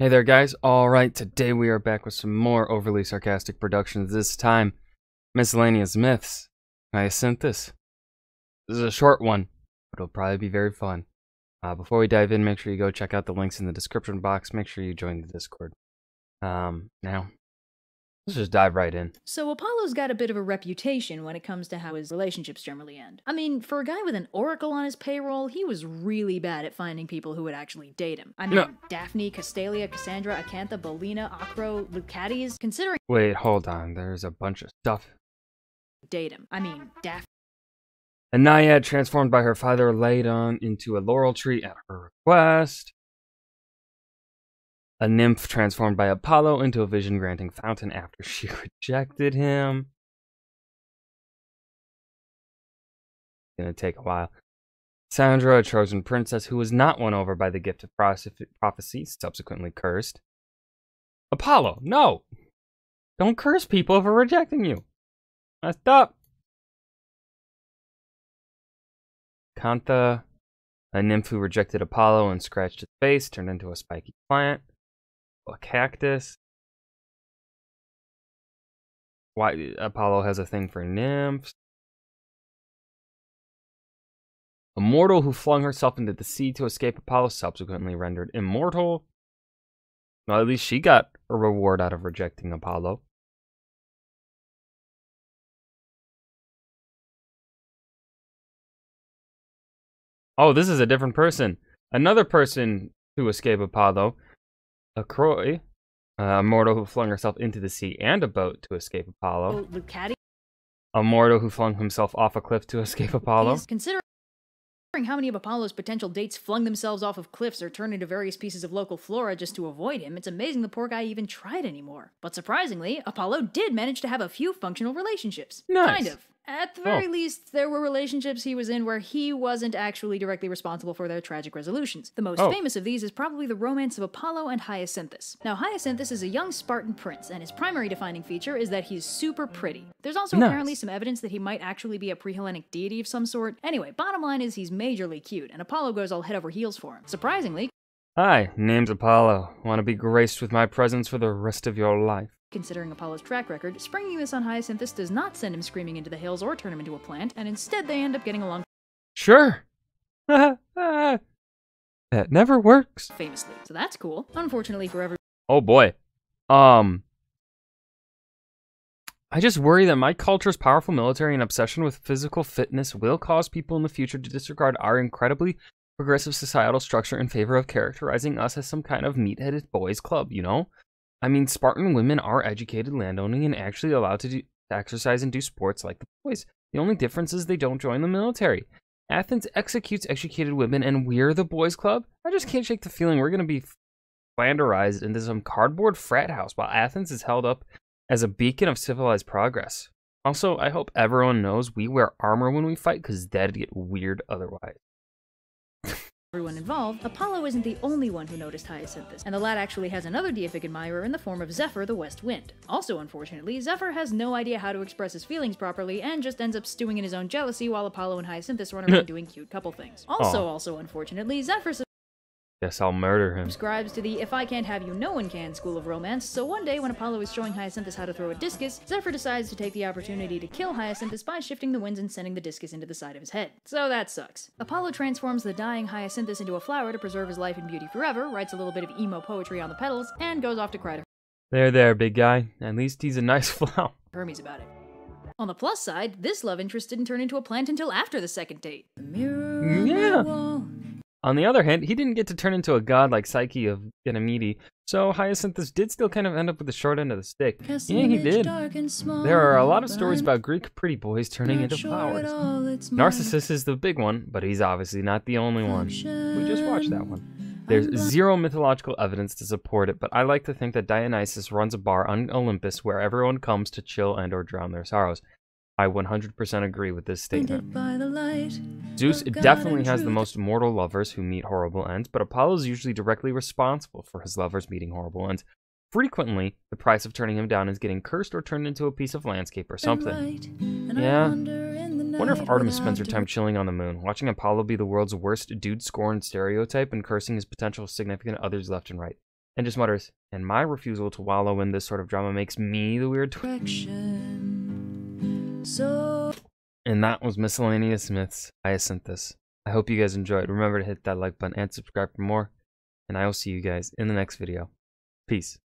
Hey there, guys. All right, today we are back with some more overly sarcastic productions. This time, miscellaneous myths. Hyacinthus. This This is a short one, but it'll probably be very fun. Uh, before we dive in, make sure you go check out the links in the description box. Make sure you join the Discord. Um, now, let's just dive right in. So Apollo's got a bit of a reputation when it comes to how his relationships generally end. I mean, for a guy with an oracle on his payroll, he was really bad at finding people who would actually date him. I mean, No. Daphne, Castalia, Cassandra, Acantha, Bolina, Acro, Leucades, considering Wait, hold on. There's a bunch of stuff. date him. I mean, Daphne A naiad transformed by her father Ladon into a laurel tree at her request. A nymph transformed by Apollo into a vision granting fountain after she rejected him. Gonna take a while. Sandra, a Trojan princess who was not won over by the gift of prophecy, subsequently cursed. Apollo, no! Don't curse people for rejecting you. Messed up. Kantha, a nymph who rejected Apollo and scratched his face, turned into a spiky plant. A cactus. Why eh, Apollo has a thing for nymphs. A mortal who flung herself into the sea to escape Apollo, subsequently rendered immortal. Well, at least she got a reward out of rejecting Apollo. Oh, this is a different person. Another person to escape Apollo. A Croy, a mortal who flung herself into the sea and a boat to escape Apollo. Leucades, A mortal who flung himself off a cliff to escape Apollo. considering how many of Apollo's potential dates flung themselves off of cliffs or turned into various pieces of local flora just to avoid him, it's amazing the poor guy even tried anymore. But surprisingly, Apollo did manage to have a few functional relationships. Nice. Kind of. At the oh. very Oh. least, there were relationships he was in where he wasn't actually directly responsible for their tragic resolutions. The most Oh. famous of these is probably the romance of Apollo and Hyacinthus. Now, Hyacinthus is a young Spartan prince, and his primary defining feature is that he's super pretty. There's also Nice. apparently some evidence that he might actually be a pre-Hellenic deity of some sort. Anyway, bottom line is he's majorly cute, and Apollo goes all head over heels for him. Surprisingly, Hi, name's Apollo. Want to be graced with my presence for the rest of your life? Considering Apollo's track record, springing this on Hyacinthus does not send him screaming into the hills or turn him into a plant, and instead they end up getting along Sure. that never works. famously. So that's cool. Unfortunately for everyone. Oh boy. Um I just worry that my culture's powerful military and obsession with physical fitness will cause people in the future to disregard our incredibly progressive societal structure in favor of characterizing us as some kind of meat-headed boys club, you know? I mean, Spartan women are educated, landowning, and actually allowed to, do, to exercise and do sports like the boys. The only difference is they don't join the military. Athens executes educated women, and we're the boys club? I just can't shake the feeling we're going to be flanderized into some cardboard frat house while Athens is held up as a beacon of civilized progress. Also, I hope everyone knows we wear armor when we fight because that'd get weird otherwise. Everyone involved, Apollo isn't the only one who noticed Hyacinthus, and the lad actually has another deific admirer in the form of Zephyr the West Wind. Also, unfortunately, Zephyr has no idea how to express his feelings properly and just ends up stewing in his own jealousy while Apollo and Hyacinthus run around doing cute couple things. Also, Aw. also unfortunately, Zephyr Guess I'll murder him. subscribes to the If I Can't Have You No One Can school of romance, so one day when Apollo is showing Hyacinthus how to throw a discus, Zephyr decides to take the opportunity to kill Hyacinthus by shifting the winds and sending the discus into the side of his head. So that sucks. Apollo transforms the dying Hyacinthus into a flower to preserve his life and beauty forever, writes a little bit of emo poetry on the petals, and goes off to cry to There, there, big guy. At least he's a nice flower. Hermes about it. On the plus side, this love interest didn't turn into a plant until after the second date. The mirror Yeah. On the other hand, he didn't get to turn into a god like Psyche of Ganymede, so Hyacinthus did still kind of end up with the short end of the stick. Yeah, he did. There are a lot of stories about Greek pretty boys turning into flowers. Narcissus is the big one, but he's obviously not the only one. We just watched that one. There's zero mythological evidence to support it, but I like to think that Dionysus runs a bar on Olympus where everyone comes to chill and or drown their sorrows. I 100% agree with this statement. Zeus definitely has the most mortal lovers who meet horrible ends, but Apollo is usually directly responsible for his lovers meeting horrible ends. Frequently, the price of turning him down is getting cursed or turned into a piece of landscape or something. Yeah. Wonder if Artemis spends her time chilling on the moon, watching Apollo be the world's worst dude scorn stereotype and cursing his potential significant others left and right. and just mutters, and my refusal to wallow in this sort of drama makes me the weird twin. So And that was Miscellaneous Myths Hyacinthus. I hope you guys enjoyed. Remember to hit that like button and subscribe for more. And I will see you guys in the next video. Peace.